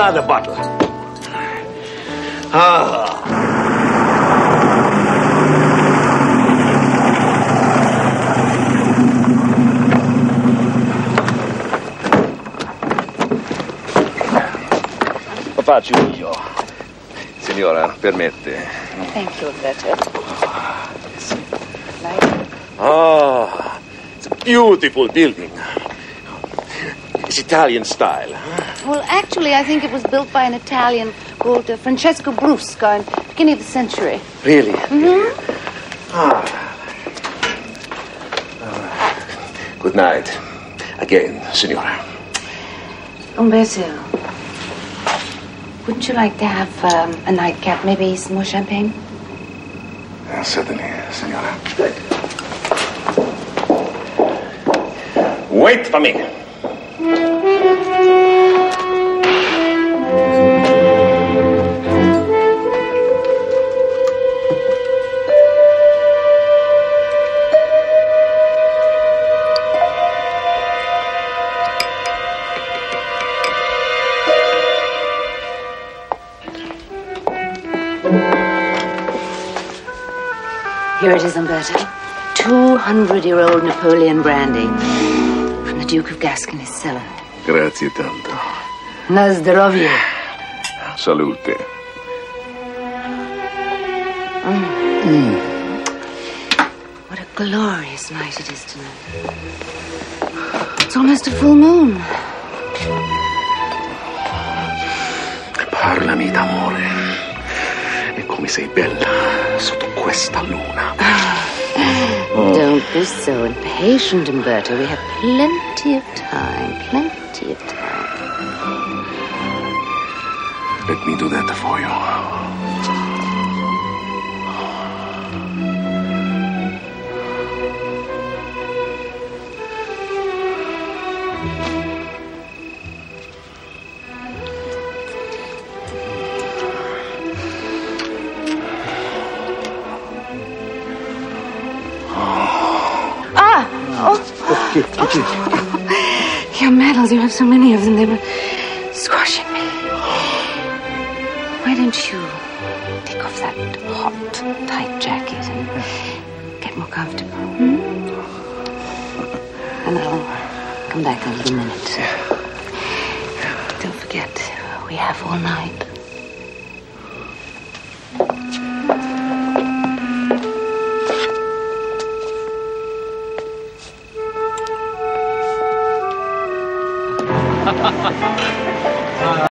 Another bottle. Ah. Lo faccio io. Signora, permette. Thank you, Umberto. Ah, it's a beautiful building. It's Italian style. Well, actually, I think it was built by an Italian called uh, Francesco Brusca in the beginning of the century. Really? Mm-hmm. Ah. Good night. Again, Signora. Umberto, wouldn't you like to have um, a nightcap, maybe some more champagne? Uh, certainly, Signora. Wait for me. Here it is, Umberto. 200 year old Napoleon brandy from the Duke of Gascony's cellar. Grazie tanto. Na zdrowie. Salute. What a glorious night it is tonight. It's almost a full moon. Parlami d'amore. E come sei bella sotto questa luna. Don't be so impatient, Umberto. We have plenty of time. Plenty of time. Let me do that for you. Ah! Oh! Medals, you have so many of them, they were squashing me. Why don't you take off that hot, tight jacket and get more comfortable? Hmm? And I'll come back in a little minute. Don't forget, we have all night. ああ。